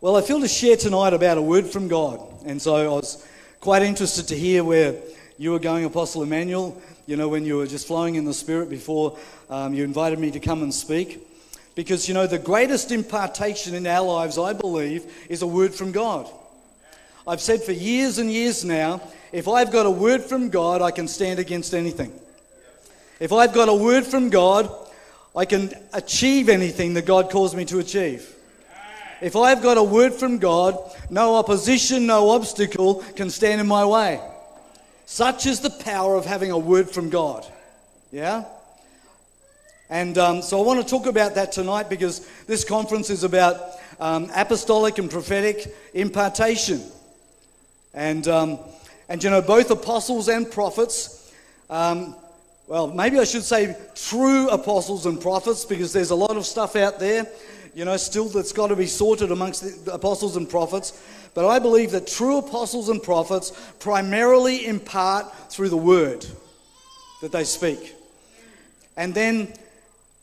Well, I feel to share tonight about a word from God. And so I was quite interested to hear where you were going, Apostle Emmanuel, you know, when you were just flowing in the Spirit before um, you invited me to come and speak. Because, you know, the greatest impartation in our lives, I believe, is a word from God. I've said for years and years now if I've got a word from God, I can stand against anything. If I've got a word from God, I can achieve anything that God calls me to achieve. If I've got a word from God, no opposition, no obstacle can stand in my way. Such is the power of having a word from God. Yeah? And um, so I want to talk about that tonight because this conference is about um, apostolic and prophetic impartation. And, um, and you know, both apostles and prophets, um, well, maybe I should say true apostles and prophets because there's a lot of stuff out there you know, still that's got to be sorted amongst the apostles and prophets. But I believe that true apostles and prophets primarily impart through the word that they speak. And then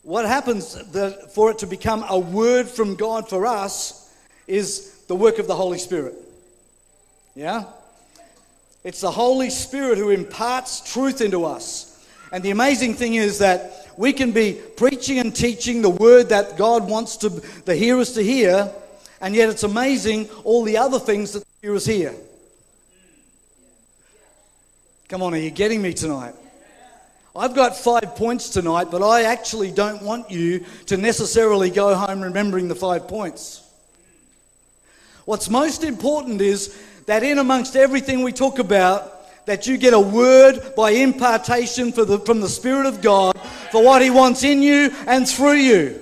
what happens that for it to become a word from God for us is the work of the Holy Spirit. Yeah? It's the Holy Spirit who imparts truth into us. And the amazing thing is that we can be preaching and teaching the word that God wants to, the hearers to hear, and yet it's amazing all the other things that the hearers hear. Come on, are you getting me tonight? I've got five points tonight, but I actually don't want you to necessarily go home remembering the five points. What's most important is that in amongst everything we talk about, that you get a word by impartation the, from the Spirit of God for what He wants in you and through you.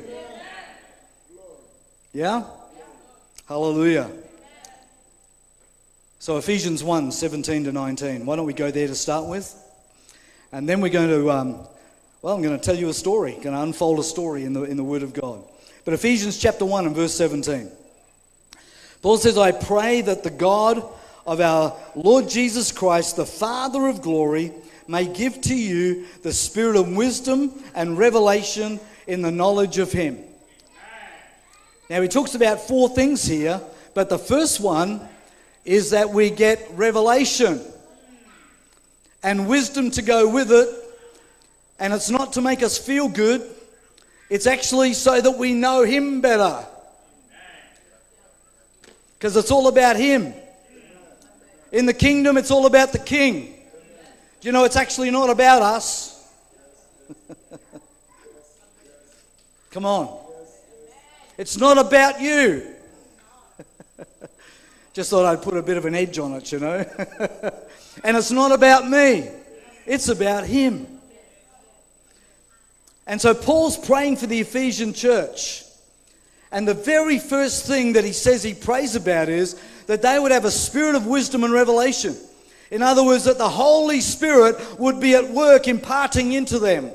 Yeah? Hallelujah. So, Ephesians 1 17 to 19. Why don't we go there to start with? And then we're going to, um, well, I'm going to tell you a story, going to unfold a story in the, in the Word of God. But Ephesians chapter 1 and verse 17. Paul says, I pray that the God of our Lord Jesus Christ, the Father of glory, may give to you the spirit of wisdom and revelation in the knowledge of Him. Now, he talks about four things here, but the first one is that we get revelation and wisdom to go with it. And it's not to make us feel good, it's actually so that we know Him better. Because it's all about Him. In the kingdom, it's all about the king. Do you know it's actually not about us? Come on. It's not about you. Just thought I'd put a bit of an edge on it, you know. and it's not about me, it's about him. And so Paul's praying for the Ephesian church. And the very first thing that he says he prays about is that they would have a spirit of wisdom and revelation. In other words, that the Holy Spirit would be at work imparting into them.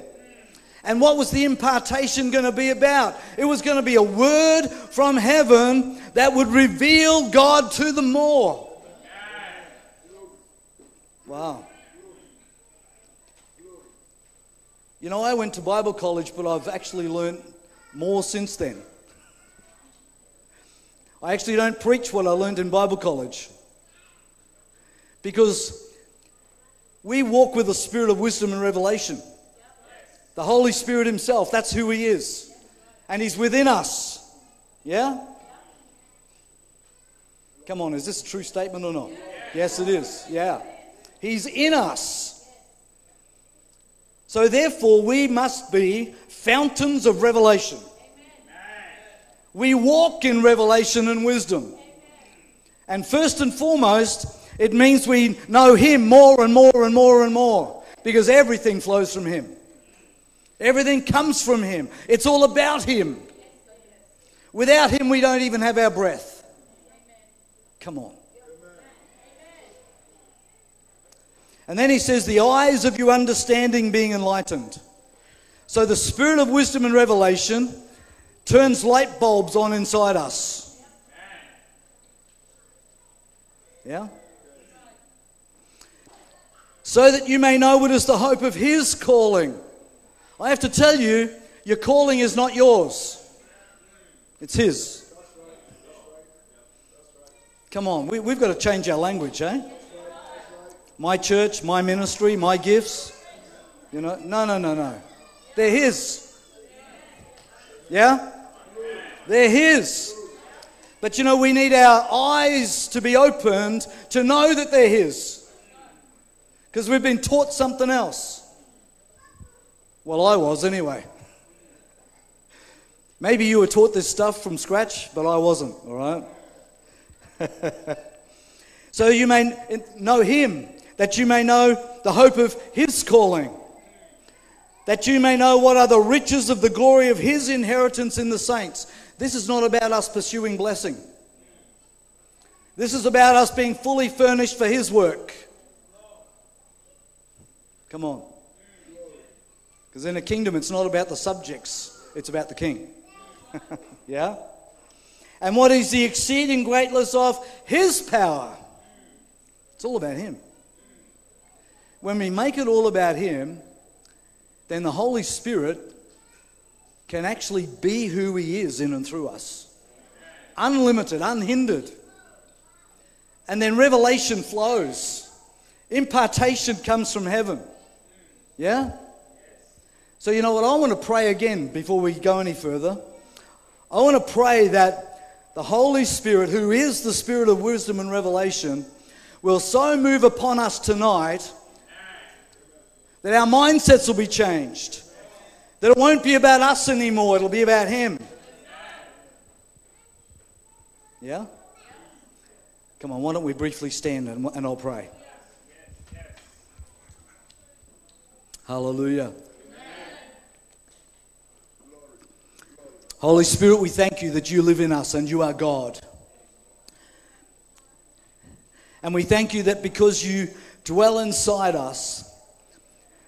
And what was the impartation going to be about? It was going to be a word from heaven that would reveal God to them more. Wow. You know, I went to Bible college, but I've actually learned more since then. I actually don't preach what I learned in Bible college. Because we walk with a spirit of wisdom and revelation. The Holy Spirit Himself, that's who He is. And He's within us. Yeah? Come on, is this a true statement or not? Yes, it is. Yeah. He's in us. So, therefore, we must be fountains of revelation. We walk in revelation and wisdom. And first and foremost, it means we know Him more and more and more and more because everything flows from Him. Everything comes from Him. It's all about Him. Without Him, we don't even have our breath. Come on. And then he says, the eyes of your understanding being enlightened. So the spirit of wisdom and revelation turns light bulbs on inside us. Yeah? So that you may know what is the hope of his calling. I have to tell you, your calling is not yours, it's his. Come on, we, we've got to change our language, eh? My church, my ministry, my gifts. You know, no, no, no, no. They're His. Yeah? They're His. But you know, we need our eyes to be opened to know that they're His. Because we've been taught something else. Well, I was anyway. Maybe you were taught this stuff from scratch, but I wasn't, all right? so you may know Him, that you may know the hope of His calling, that you may know what are the riches of the glory of His inheritance in the saints. This is not about us pursuing blessing. This is about us being fully furnished for His work. Come on. Because in a kingdom, it's not about the subjects, it's about the king. yeah? And what is the exceeding greatness of his power? It's all about him. When we make it all about him, then the Holy Spirit can actually be who he is in and through us. Unlimited, unhindered. And then revelation flows. Impartation comes from heaven. Yeah? So, you know what? I want to pray again before we go any further. I want to pray that the Holy Spirit, who is the Spirit of wisdom and revelation, will so move upon us tonight that our mindsets will be changed. That it won't be about us anymore, it'll be about Him. Yeah? Come on, why don't we briefly stand and, and I'll pray. Hallelujah. Holy Spirit, we thank you that you live in us and you are God. And we thank you that because you dwell inside us,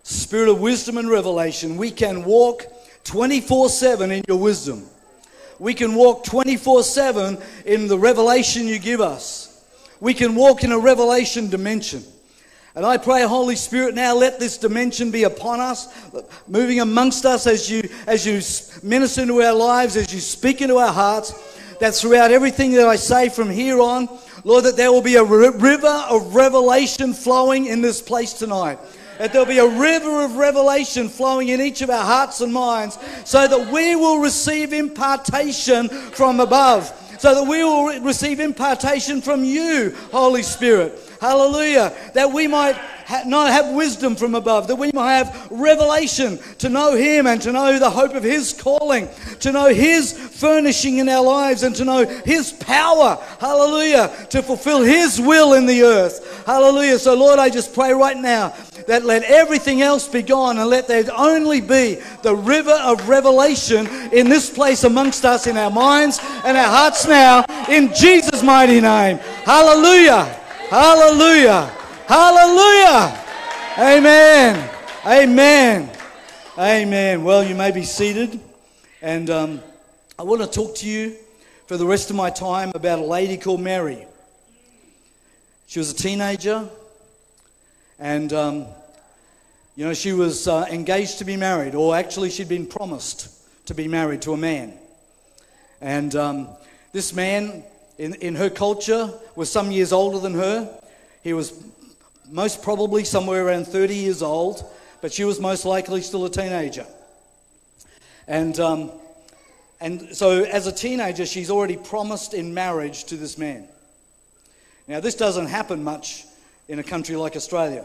Spirit of wisdom and revelation, we can walk 24 7 in your wisdom. We can walk 24 7 in the revelation you give us. We can walk in a revelation dimension. And I pray, Holy Spirit, now let this dimension be upon us, moving amongst us as you, as you minister into our lives, as you speak into our hearts, that throughout everything that I say from here on, Lord, that there will be a river of revelation flowing in this place tonight. That there'll be a river of revelation flowing in each of our hearts and minds so that we will receive impartation from above. So that we will receive impartation from you, Holy Spirit Hallelujah. That we might ha- not have wisdom from above, that we might have revelation to know Him and to know the hope of His calling, to know His furnishing in our lives and to know His power. Hallelujah. To fulfill His will in the earth. Hallelujah. So, Lord, I just pray right now that let everything else be gone and let there only be the river of revelation in this place amongst us, in our minds and our hearts now, in Jesus' mighty name. Hallelujah. Hallelujah. Hallelujah. Amen. Amen. Amen. Well, you may be seated. And um, I want to talk to you for the rest of my time about a lady called Mary. She was a teenager. And, um, you know, she was uh, engaged to be married, or actually, she'd been promised to be married to a man. And um, this man in, in her culture was some years older than her. He was most probably somewhere around 30 years old, but she was most likely still a teenager. And, um, and so, as a teenager, she's already promised in marriage to this man. Now, this doesn't happen much in a country like Australia,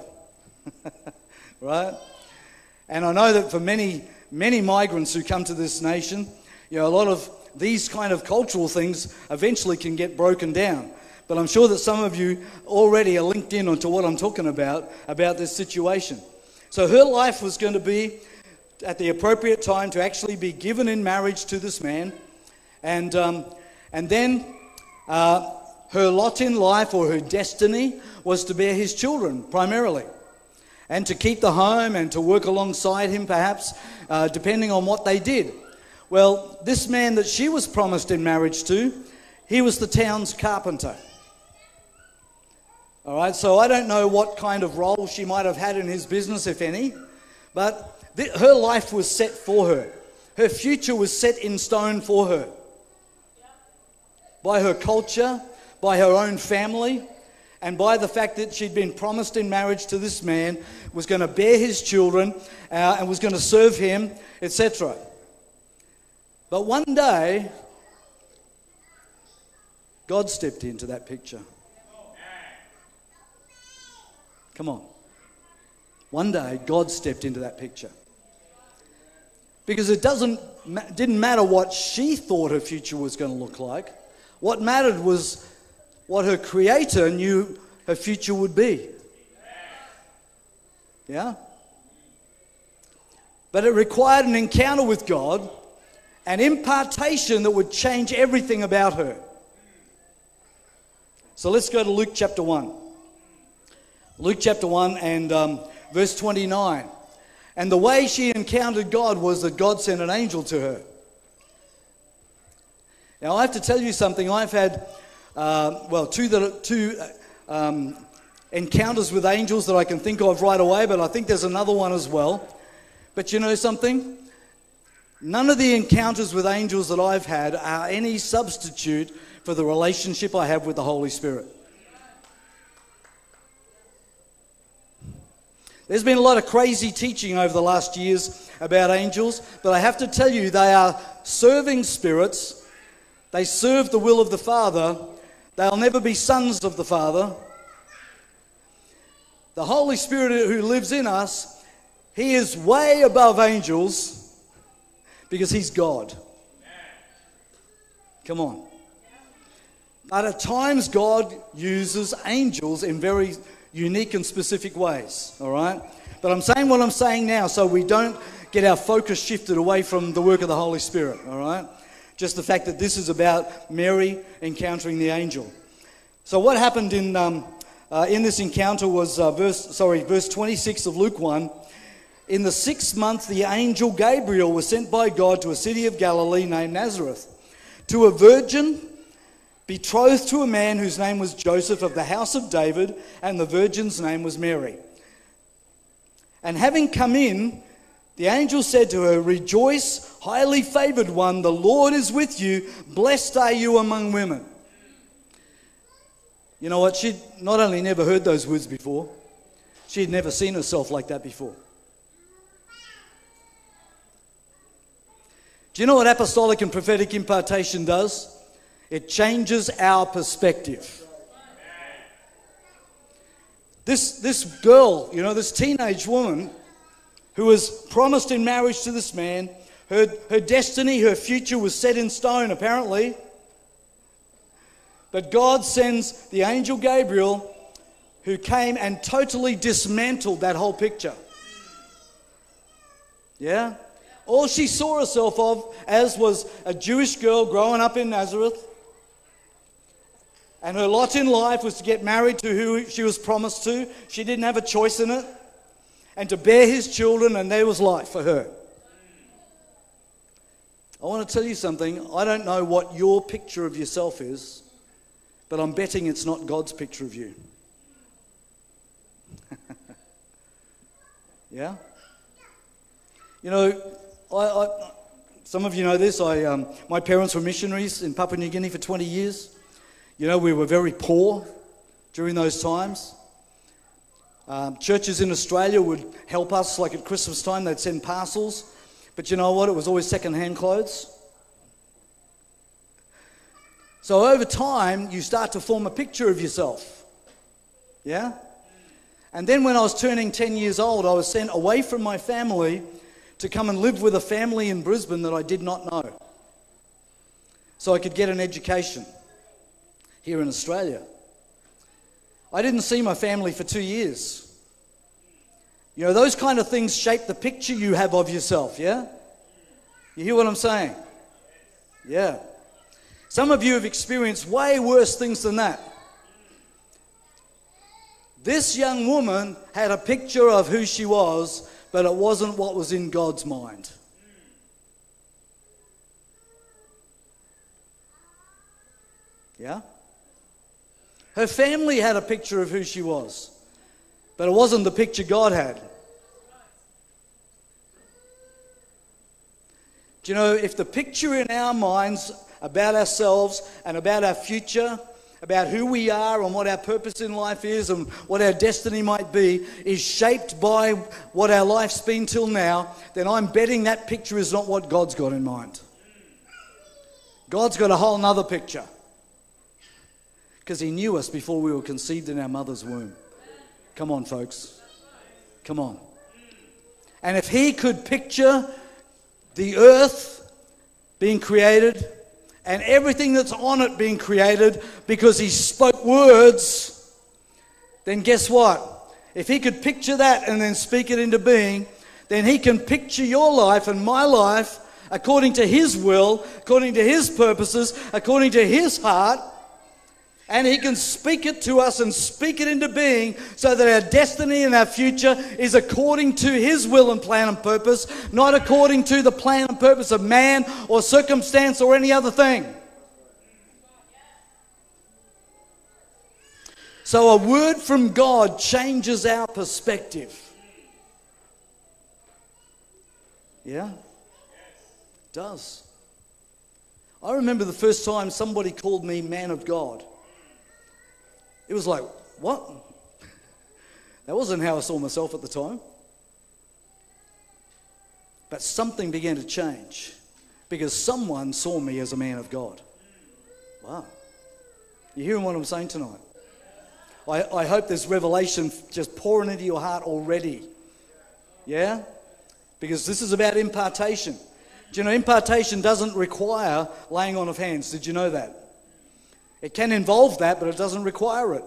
right? And I know that for many, many migrants who come to this nation, you know, a lot of these kind of cultural things eventually can get broken down. But I'm sure that some of you already are linked in onto what I'm talking about, about this situation. So her life was going to be at the appropriate time to actually be given in marriage to this man. And, um, and then uh, her lot in life or her destiny was to bear his children primarily. And to keep the home and to work alongside him, perhaps, uh, depending on what they did. Well, this man that she was promised in marriage to, he was the town's carpenter. All right, so I don't know what kind of role she might have had in his business, if any, but her life was set for her. Her future was set in stone for her. By her culture, by her own family and by the fact that she'd been promised in marriage to this man, was going to bear his children uh, and was going to serve him, etc. But one day, God stepped into that picture. Come on. One day, God stepped into that picture. Because it doesn't, didn't matter what she thought her future was going to look like. What mattered was what her creator knew her future would be. Yeah? But it required an encounter with God, an impartation that would change everything about her. So let's go to Luke chapter 1. Luke chapter 1 and um, verse 29. And the way she encountered God was that God sent an angel to her. Now, I have to tell you something. I've had, uh, well, two, that, two uh, um, encounters with angels that I can think of right away, but I think there's another one as well. But you know something? None of the encounters with angels that I've had are any substitute for the relationship I have with the Holy Spirit. There's been a lot of crazy teaching over the last years about angels, but I have to tell you, they are serving spirits. They serve the will of the Father. They'll never be sons of the Father. The Holy Spirit who lives in us, He is way above angels because He's God. Come on. But at times, God uses angels in very unique and specific ways, all right? But I'm saying what I'm saying now so we don't get our focus shifted away from the work of the Holy Spirit, all right? Just the fact that this is about Mary encountering the angel. So what happened in, um, uh, in this encounter was uh, verse, sorry, verse 26 of Luke 1. In the sixth month, the angel Gabriel was sent by God to a city of Galilee named Nazareth to a virgin betrothed to a man whose name was Joseph of the house of David, and the virgin's name was Mary. And having come in, the angel said to her, Rejoice, highly favored one, the Lord is with you. Blessed are you among women. You know what? She'd not only never heard those words before, she'd never seen herself like that before. Do you know what apostolic and prophetic impartation does? It changes our perspective. This, this girl, you know, this teenage woman who was promised in marriage to this man, her, her destiny, her future was set in stone, apparently. But God sends the angel Gabriel who came and totally dismantled that whole picture. Yeah? All she saw herself of as was a Jewish girl growing up in Nazareth and her lot in life was to get married to who she was promised to. She didn't have a choice in it. And to bear his children, and there was life for her. I want to tell you something. I don't know what your picture of yourself is, but I'm betting it's not God's picture of you. yeah? You know, I, I, some of you know this. I, um, my parents were missionaries in Papua New Guinea for 20 years. You know, we were very poor during those times. Um, churches in Australia would help us, like at Christmas time, they'd send parcels. But you know what? It was always second-hand clothes. So over time, you start to form a picture of yourself. Yeah? And then when I was turning 10 years old, I was sent away from my family to come and live with a family in Brisbane that I did not know. So I could get an education here in Australia. I didn't see my family for two years. You know, those kind of things shape the picture you have of yourself, yeah? You hear what I'm saying? Yeah. Some of you have experienced way worse things than that. This young woman had a picture of who she was, but it wasn't what was in God's mind. Yeah? Her family had a picture of who she was, but it wasn't the picture God had. Do you know, if the picture in our minds about ourselves and about our future about who we are and what our purpose in life is and what our destiny might be is shaped by what our life's been till now, then I'm betting that picture is not what God's got in mind. God's got a whole nother picture. Because He knew us before we were conceived in our mother's womb. Come on, folks. Come on. And if He could picture the earth being created and everything that's on it being created because He spoke words, then guess what? If He could picture that and then speak it into being, then He can picture your life and my life according to His will, according to His purposes, according to His heart. And He can speak it to us and speak it into being so that our destiny and our future is according to His will and plan and purpose, not according to the plan and purpose of man or circumstance or any other thing. So, a word from God changes our perspective. Yeah? It does. I remember the first time somebody called me man of God. It was like, what? That wasn't how I saw myself at the time. But something began to change because someone saw me as a man of God. Wow. You hearing what I'm saying tonight? I, I hope there's revelation just pouring into your heart already. Yeah? Because this is about impartation. Do you know, impartation doesn't require laying on of hands. Did you know that? It can involve that, but it doesn't require it.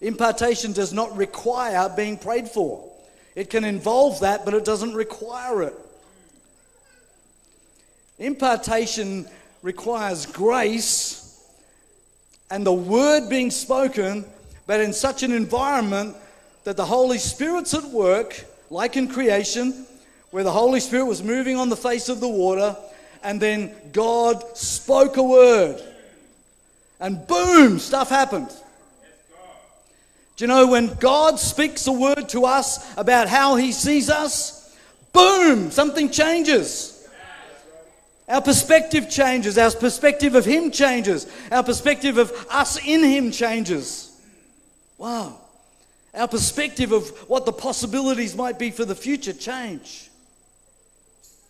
Impartation does not require being prayed for. It can involve that, but it doesn't require it. Impartation requires grace and the word being spoken, but in such an environment that the Holy Spirit's at work, like in creation, where the Holy Spirit was moving on the face of the water, and then God spoke a word. And boom, stuff happened. Do you know when God speaks a word to us about how He sees us? Boom, something changes. Our perspective changes. Our perspective of Him changes. Our perspective of us in Him changes. Wow. Our perspective of what the possibilities might be for the future change.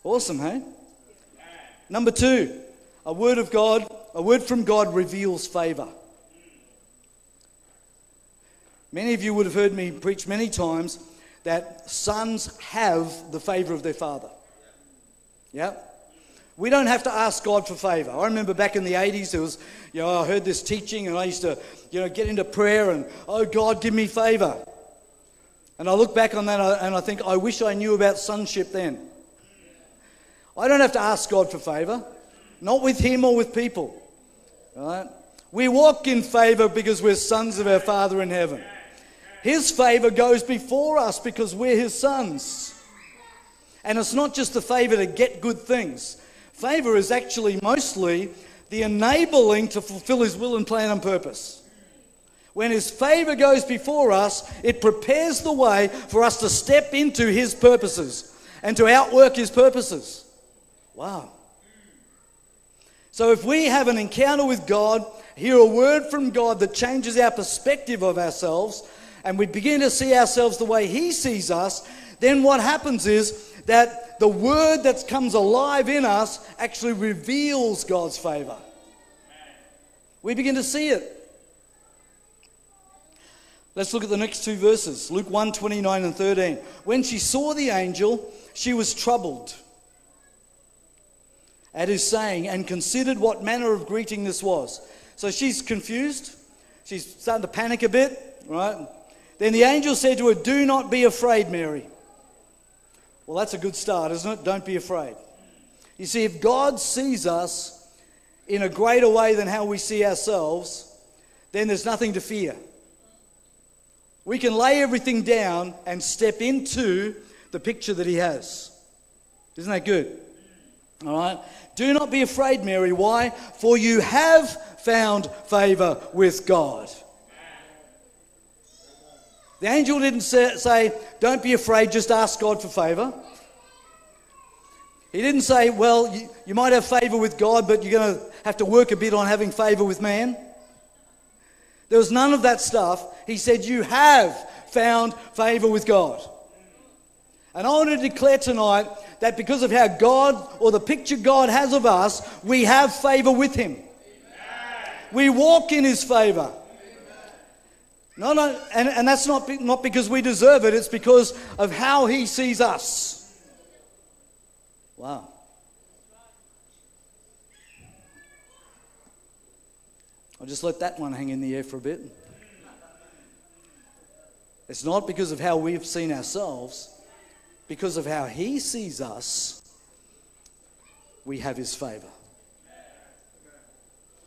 Awesome, hey? Number two, a word of God, a word from God reveals favor. Many of you would have heard me preach many times that sons have the favor of their father. Yeah? We don't have to ask God for favor. I remember back in the 80s, there was, you know, I heard this teaching and I used to, you know, get into prayer and, oh, God, give me favor. And I look back on that uh, and I think, I wish I knew about sonship then. I don't have to ask God for favor, not with Him or with people. Right? We walk in favor because we're sons of our Father in heaven. His favor goes before us because we're His sons. And it's not just the favor to get good things, favor is actually mostly the enabling to fulfill His will and plan and purpose. When His favor goes before us, it prepares the way for us to step into His purposes and to outwork His purposes. Wow. So if we have an encounter with God, hear a word from God that changes our perspective of ourselves, and we begin to see ourselves the way He sees us, then what happens is that the word that comes alive in us actually reveals God's favor. We begin to see it. Let's look at the next two verses Luke 1 29 and 13. When she saw the angel, she was troubled at his saying and considered what manner of greeting this was. So she's confused. She's starting to panic a bit, right? Then the angel said to her, Do not be afraid, Mary. Well, that's a good start, isn't it? Don't be afraid. You see, if God sees us in a greater way than how we see ourselves, then there's nothing to fear. We can lay everything down and step into the picture that He has. Isn't that good? All right? Do not be afraid, Mary. Why? For you have found favor with God. The angel didn't say, Don't be afraid, just ask God for favor. He didn't say, Well, you, you might have favor with God, but you're going to have to work a bit on having favor with man. There was none of that stuff. He said, You have found favor with God. And I want to declare tonight that because of how God or the picture God has of us, we have favor with Him. We walk in His favor. No, no, and, and that's not, not because we deserve it, it's because of how He sees us. Wow. I'll just let that one hang in the air for a bit. It's not because of how we've seen ourselves, because of how He sees us, we have His favor.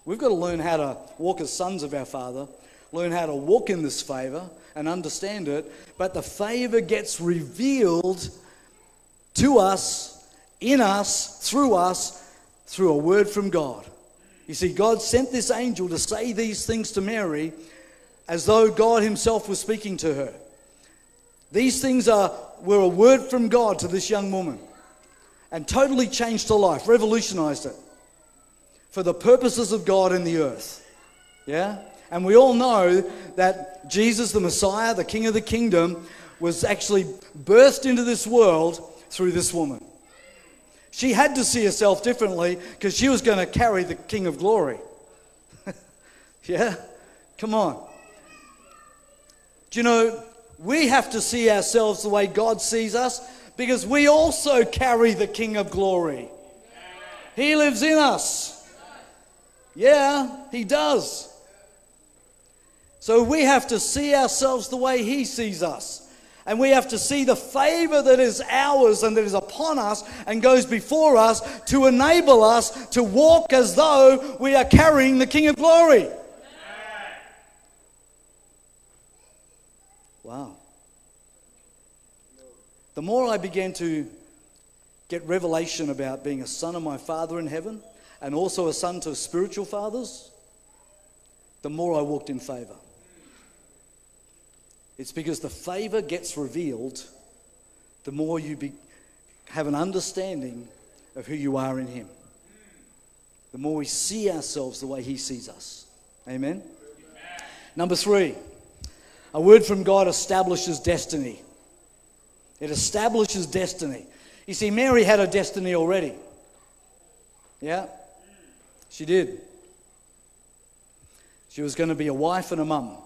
We've got to learn how to walk as sons of our Father, learn how to walk in this favor and understand it. But the favor gets revealed to us, in us, through us, through a word from God. You see, God sent this angel to say these things to Mary as though God Himself was speaking to her. These things are, were a word from God to this young woman and totally changed her life, revolutionized it for the purposes of God in the earth. Yeah? And we all know that Jesus, the Messiah, the King of the kingdom, was actually birthed into this world through this woman. She had to see herself differently because she was going to carry the King of glory. yeah? Come on. Do you know, we have to see ourselves the way God sees us because we also carry the King of glory. He lives in us. Yeah, He does. So we have to see ourselves the way He sees us. And we have to see the favor that is ours and that is upon us and goes before us to enable us to walk as though we are carrying the King of Glory. Wow. The more I began to get revelation about being a son of my Father in heaven and also a son to spiritual fathers, the more I walked in favor. It's because the favor gets revealed the more you be, have an understanding of who you are in Him. The more we see ourselves the way He sees us. Amen? Amen. Number three. A word from God establishes destiny. It establishes destiny. You see, Mary had a destiny already. Yeah? She did. She was going to be a wife and a mum.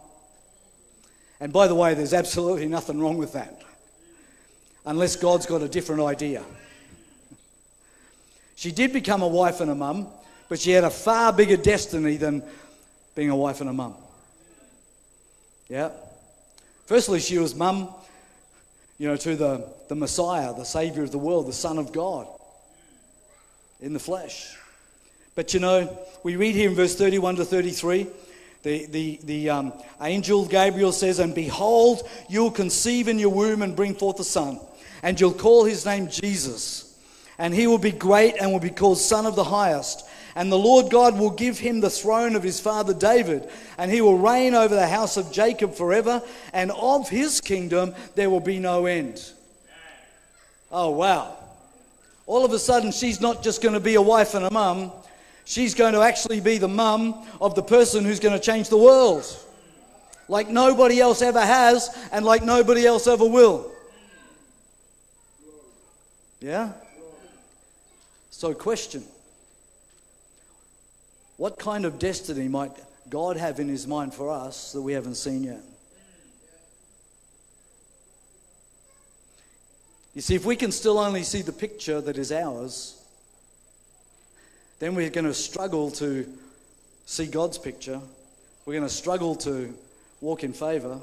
And by the way, there's absolutely nothing wrong with that, unless God's got a different idea. She did become a wife and a mum, but she had a far bigger destiny than being a wife and a mum. Yeah? Firstly, she was mum, you know, to the, the Messiah, the Savior of the world, the Son of God in the flesh. But you know, we read here in verse 31 to 33, the, the, the um, angel Gabriel says, And behold, you'll conceive in your womb and bring forth a son, and you'll call his name Jesus. And he will be great and will be called Son of the Highest. And the Lord God will give him the throne of his father David, and he will reign over the house of Jacob forever, and of his kingdom there will be no end. Oh, wow. All of a sudden, she's not just going to be a wife and a mum, she's going to actually be the mum of the person who's going to change the world. Like nobody else ever has, and like nobody else ever will. Yeah? So, question what kind of destiny might God have in his mind for us that we haven't seen yet? You see, if we can still only see the picture that is ours, then we're going to struggle to see God's picture. We're going to struggle to walk in favor.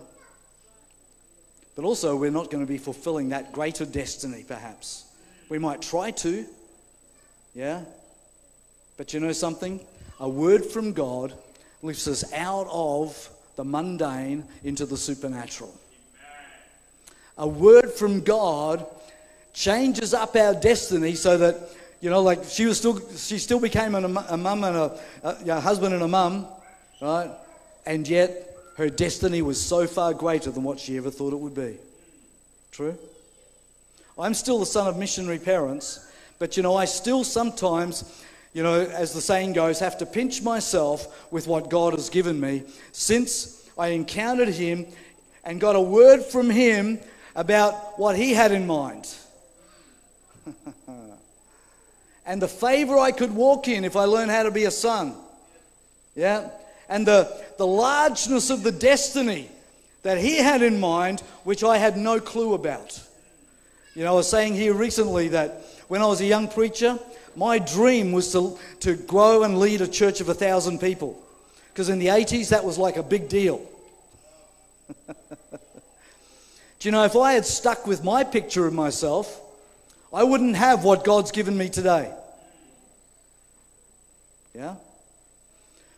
But also, we're not going to be fulfilling that greater destiny, perhaps. We might try to, yeah? But you know something? A word from God lifts us out of the mundane into the supernatural. A word from God changes up our destiny so that, you know, like she was still, she still became a, mum and a, a, a husband and a mum, right? And yet her destiny was so far greater than what she ever thought it would be. True? I'm still the son of missionary parents, but you know, I still sometimes you know, as the saying goes, have to pinch myself with what God has given me since I encountered Him and got a word from Him about what He had in mind. and the favor I could walk in if I learned how to be a son. Yeah? And the, the largeness of the destiny that he had in mind, which I had no clue about. You know, I was saying here recently that when I was a young preacher, my dream was to, to grow and lead a church of a thousand people. Because in the 80s, that was like a big deal. Do you know, if I had stuck with my picture of myself, I wouldn't have what God's given me today. Yeah?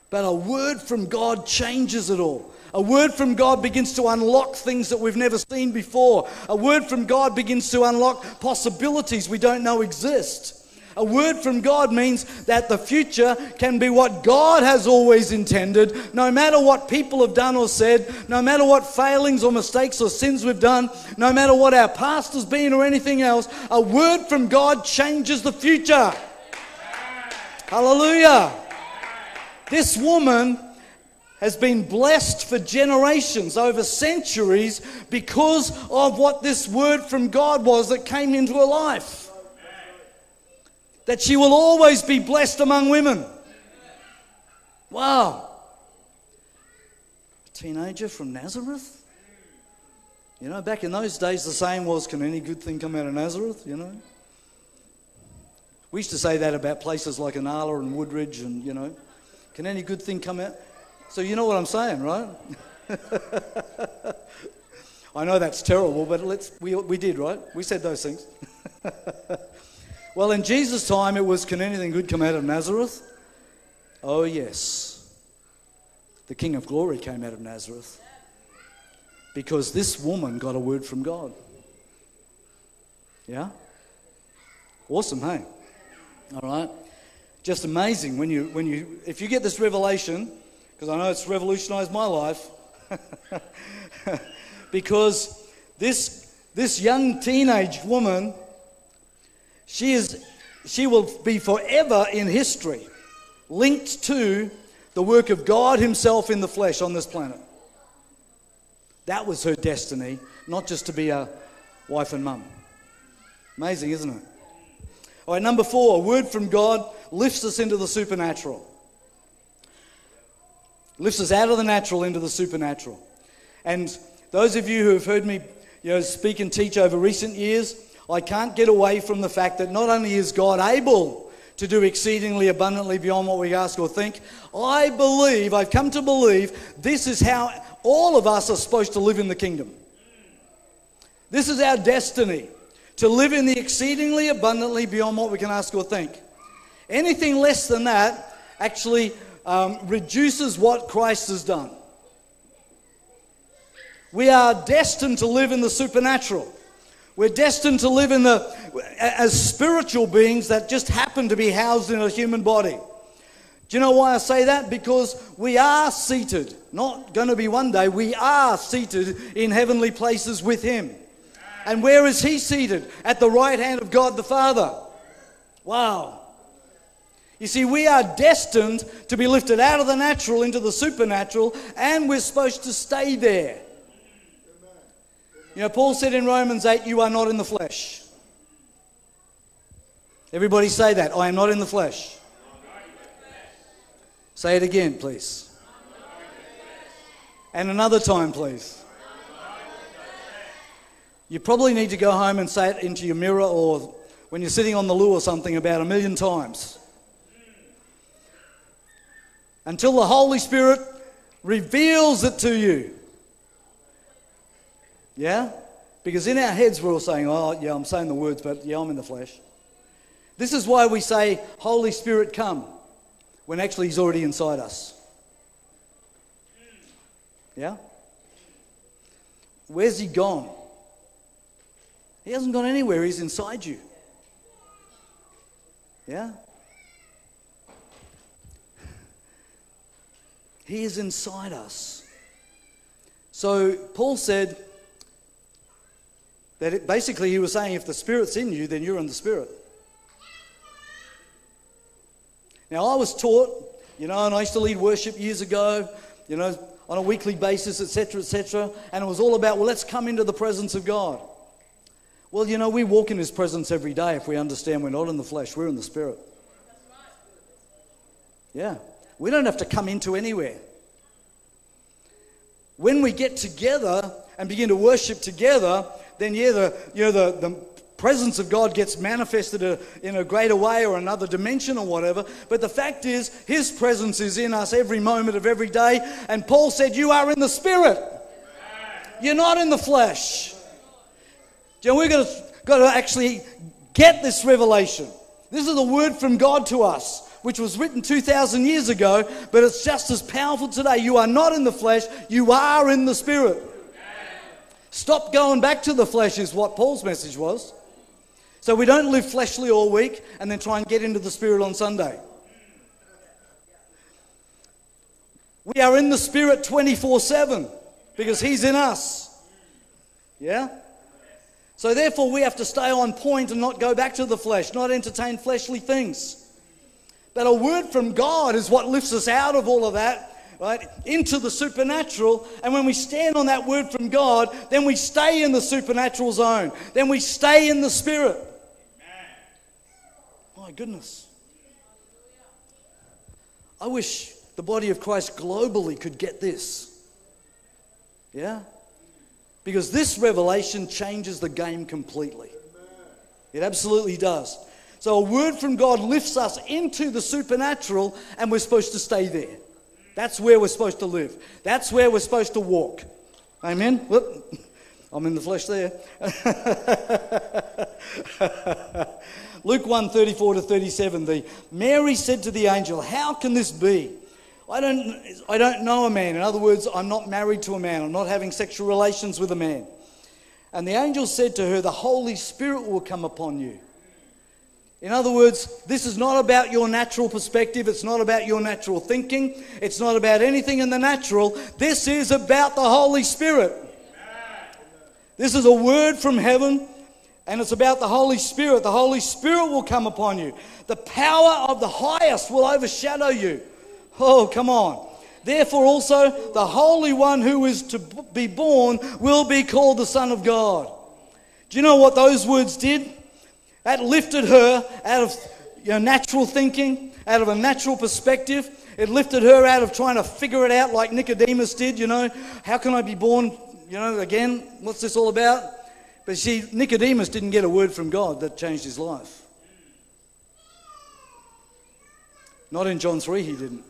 But a word from God changes it all. A word from God begins to unlock things that we've never seen before. A word from God begins to unlock possibilities we don't know exist. A word from God means that the future can be what God has always intended, no matter what people have done or said, no matter what failings or mistakes or sins we've done, no matter what our past has been or anything else. A word from God changes the future. Hallelujah. This woman has been blessed for generations, over centuries, because of what this word from God was that came into her life. That she will always be blessed among women. Wow. A teenager from Nazareth? You know, back in those days, the saying was, Can any good thing come out of Nazareth? You know? We used to say that about places like Inala and Woodridge, and, you know, can any good thing come out? So you know what I'm saying, right? I know that's terrible, but let's, we, we did, right? We said those things. well, in Jesus' time, it was, can anything good come out of Nazareth? Oh, yes. The King of Glory came out of Nazareth because this woman got a word from God. Yeah? Awesome, hey? All right? Just amazing when you, when you, if you get this revelation, because I know it's revolutionized my life. because this, this young teenage woman, she, is, she will be forever in history linked to the work of God Himself in the flesh on this planet. That was her destiny, not just to be a wife and mum. Amazing, isn't it? All right, number four, a word from God lifts us into the supernatural lifts us out of the natural into the supernatural. And those of you who have heard me you know, speak and teach over recent years, I can't get away from the fact that not only is God able to do exceedingly abundantly beyond what we ask or think, I believe, I've come to believe, this is how all of us are supposed to live in the kingdom. This is our destiny to live in the exceedingly abundantly beyond what we can ask or think. Anything less than that actually um, reduces what Christ has done. We are destined to live in the supernatural. We're destined to live in the as spiritual beings that just happen to be housed in a human body. Do you know why I say that? Because we are seated, not going to be one day, we are seated in heavenly places with Him. And where is He seated? At the right hand of God the Father. Wow. You see, we are destined to be lifted out of the natural into the supernatural, and we're supposed to stay there. You know, Paul said in Romans 8, You are not in the flesh. Everybody say that. I am not in the flesh. Say it again, please. And another time, please. You probably need to go home and say it into your mirror or when you're sitting on the loo or something about a million times until the Holy Spirit reveals it to you. Yeah? Because in our heads, we're all saying, oh, yeah, I'm saying the words, but yeah, I'm in the flesh. This is why we say, Holy Spirit, come, when actually He's already inside us. Yeah? Where's He gone? He hasn't gone anywhere, He's inside you. Yeah? He is inside us. So Paul said that it, basically he was saying if the Spirit's in you, then you're in the Spirit. Now, I was taught, you know, and I used to lead worship years ago, you know, on a weekly basis, etc., etc., and it was all about, well, let's come into the presence of God. Well, you know, we walk in His presence every day if we understand we're not in the flesh, we're in the Spirit. Yeah. We don't have to come into anywhere. When we get together and begin to worship together, then yeah, the, you know, the, the presence of God gets manifested in a greater way or another dimension or whatever. But the fact is, His presence is in us every moment of every day. And Paul said, You are in the Spirit, you're not in the flesh. You know, we've got to, got to actually get this revelation. This is a word from God to us which was written 2,000 years ago, but it's just as powerful today. You are not in the flesh, you are in the spirit. Stop going back to the flesh, is what Paul's message was. So we don't live fleshly all week and then try and get into the Spirit on Sunday. We are in the Spirit 24 7 because He's in us. Yeah? So therefore, we have to stay on point and not go back to the flesh, not entertain fleshly things. But a word from God is what lifts us out of all of that, right, into the supernatural. And when we stand on that word from God, then we stay in the supernatural zone. Then we stay in the Spirit. My goodness. I wish the body of Christ globally could get this. Yeah? Because this revelation changes the game completely. It absolutely does. So a word from God lifts us into the supernatural, and we're supposed to stay there. That's where we're supposed to live. That's where we're supposed to walk. Amen? Whoop. I'm in the flesh there. Luke 1 34 to 37. The, Mary said to the angel, How can this be? I don't, I don't know a man. In other words, I'm not married to a man. I'm not having sexual relations with a man. And the angel said to her, The Holy Spirit will come upon you. In other words, this is not about your natural perspective. It's not about your natural thinking. It's not about anything in the natural. This is about the Holy Spirit. This is a word from heaven and it's about the Holy Spirit. The Holy Spirit will come upon you. The power of the highest will overshadow you. Oh, come on. Therefore, also, the Holy One who is to be born will be called the Son of God. Do you know what those words did? That lifted her out of you know, natural thinking, out of a natural perspective. It lifted her out of trying to figure it out like Nicodemus did, you know. How can I be born, you know, again? What's this all about? But see, Nicodemus didn't get a word from God that changed his life. Not in John 3, he didn't.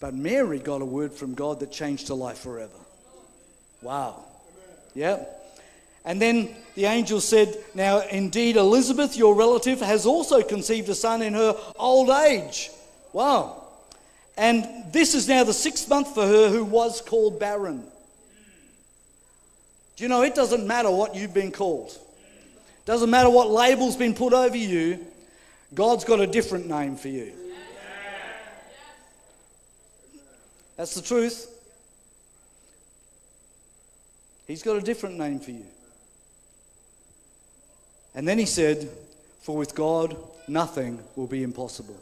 But Mary got a word from God that changed her life forever. Wow. Yeah. And then the angel said, Now indeed, Elizabeth, your relative, has also conceived a son in her old age. Wow. And this is now the sixth month for her who was called barren. Do you know it doesn't matter what you've been called? Doesn't matter what label's been put over you. God's got a different name for you. That's the truth. He's got a different name for you. And then he said, For with God, nothing will be impossible.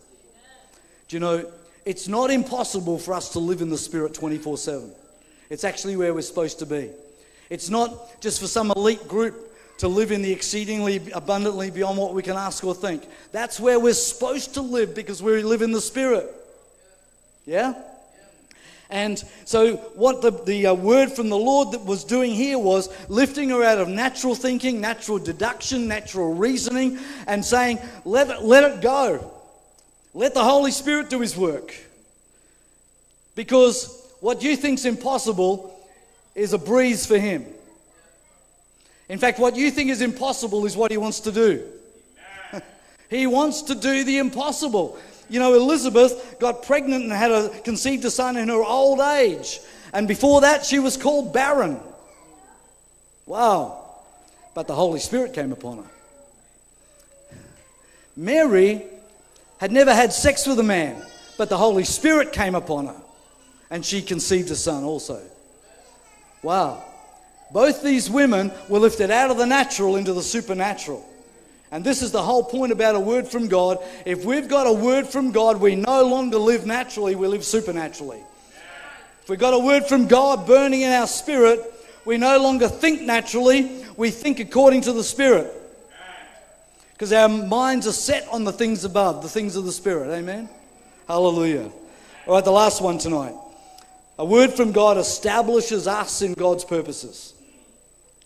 Do you know, it's not impossible for us to live in the Spirit 24 7. It's actually where we're supposed to be. It's not just for some elite group to live in the exceedingly abundantly beyond what we can ask or think. That's where we're supposed to live because we live in the Spirit. Yeah? And so, what the, the uh, word from the Lord that was doing here was lifting her out of natural thinking, natural deduction, natural reasoning, and saying, let it, let it go. Let the Holy Spirit do his work. Because what you think's impossible is a breeze for him. In fact, what you think is impossible is what he wants to do. he wants to do the impossible. You know, Elizabeth got pregnant and had a conceived a son in her old age. And before that, she was called barren. Wow. But the Holy Spirit came upon her. Mary had never had sex with a man, but the Holy Spirit came upon her. And she conceived a son also. Wow. Both these women were lifted out of the natural into the supernatural. And this is the whole point about a word from God. If we've got a word from God, we no longer live naturally, we live supernaturally. If we've got a word from God burning in our spirit, we no longer think naturally, we think according to the Spirit. Because our minds are set on the things above, the things of the Spirit. Amen? Hallelujah. All right, the last one tonight. A word from God establishes us in God's purposes.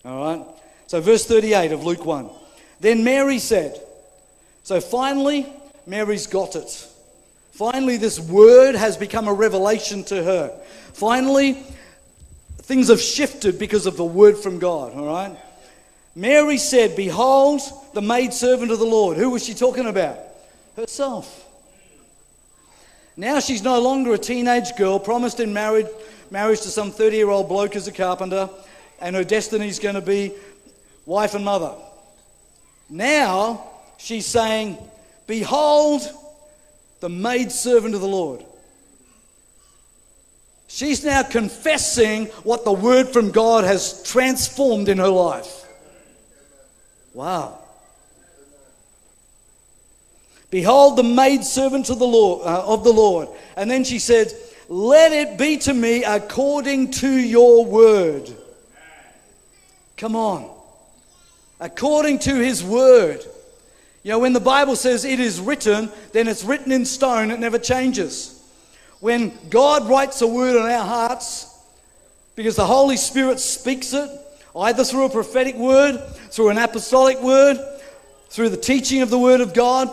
All right? So, verse 38 of Luke 1. Then Mary said, So finally, Mary's got it. Finally, this word has become a revelation to her. Finally, things have shifted because of the word from God. All right? Mary said, Behold, the maidservant of the Lord. Who was she talking about? Herself. Now she's no longer a teenage girl promised in marriage, marriage to some 30 year old bloke as a carpenter, and her destiny is going to be wife and mother. Now she's saying, Behold, the maidservant of the Lord. She's now confessing what the word from God has transformed in her life. Wow. Behold the maidservant of the Lord, uh, of the Lord. And then she said, Let it be to me according to your word. Come on. According to his word. You know, when the Bible says it is written, then it's written in stone, it never changes. When God writes a word on our hearts, because the Holy Spirit speaks it, either through a prophetic word, through an apostolic word, through the teaching of the Word of God,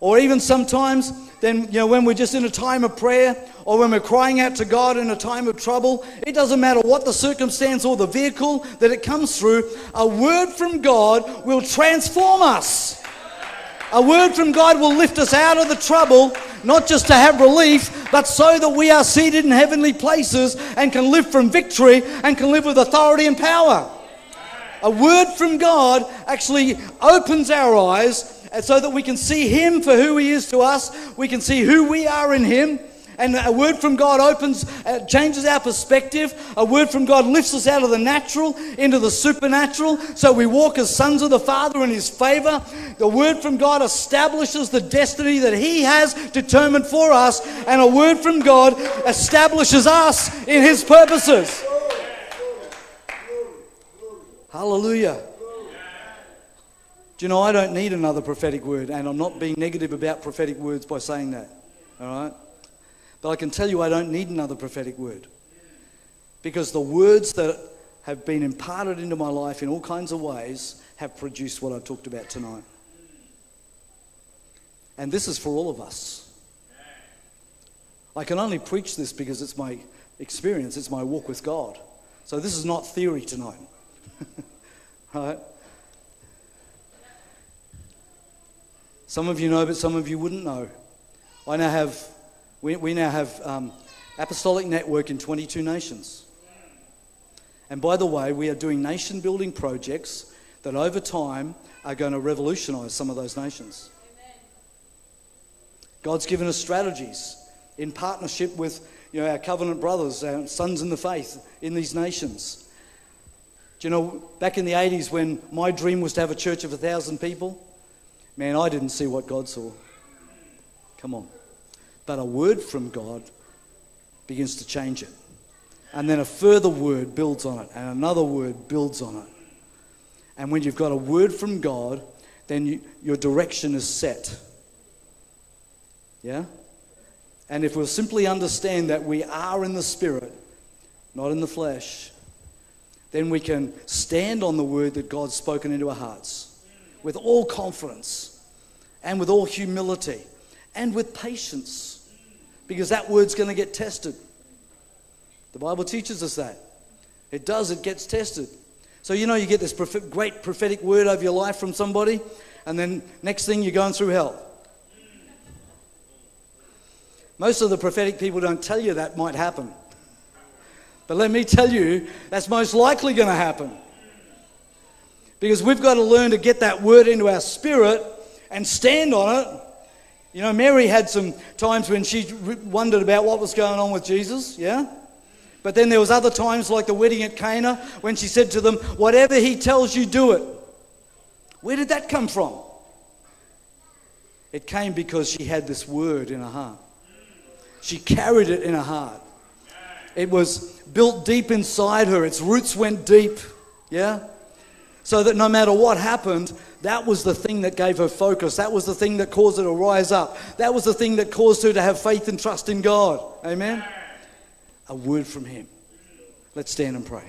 or even sometimes then you know when we're just in a time of prayer or when we're crying out to God in a time of trouble it doesn't matter what the circumstance or the vehicle that it comes through a word from God will transform us. A word from God will lift us out of the trouble not just to have relief but so that we are seated in heavenly places and can live from victory and can live with authority and power. A word from God actually opens our eyes so that we can see Him for who He is to us. We can see who we are in Him. And a word from God opens, uh, changes our perspective. A word from God lifts us out of the natural into the supernatural. So we walk as sons of the Father in His favor. The word from God establishes the destiny that He has determined for us. And a word from God establishes us in His purposes. Hallelujah. Do you know, I don't need another prophetic word, and I'm not being negative about prophetic words by saying that. All right? But I can tell you I don't need another prophetic word. Because the words that have been imparted into my life in all kinds of ways have produced what I've talked about tonight. And this is for all of us. I can only preach this because it's my experience, it's my walk with God. So this is not theory tonight. right? Some of you know, but some of you wouldn't know. I now have, we, we now have um, apostolic network in 22 nations. And by the way, we are doing nation building projects that over time are going to revolutionize some of those nations. God's given us strategies in partnership with you know, our covenant brothers, our sons in the faith in these nations. Do you know, back in the 80s when my dream was to have a church of a thousand people, Man, I didn't see what God saw. Come on. But a word from God begins to change it. And then a further word builds on it, and another word builds on it. And when you've got a word from God, then you, your direction is set. Yeah? And if we'll simply understand that we are in the Spirit, not in the flesh, then we can stand on the word that God's spoken into our hearts with all confidence and with all humility and with patience because that word's going to get tested. The Bible teaches us that. It does, it gets tested. So, you know, you get this great prophetic word over your life from somebody, and then next thing you're going through hell. Most of the prophetic people don't tell you that might happen. But let me tell you, that's most likely going to happen. Because we've got to learn to get that word into our spirit and stand on it. You know, Mary had some times when she wondered about what was going on with Jesus, yeah? But then there was other times like the wedding at Cana when she said to them, "Whatever he tells you, do it." Where did that come from? It came because she had this word in her heart. She carried it in her heart. It was built deep inside her, its roots went deep. Yeah? So that no matter what happened, that was the thing that gave her focus. That was the thing that caused her to rise up. That was the thing that caused her to have faith and trust in God. Amen? A word from Him. Let's stand and pray.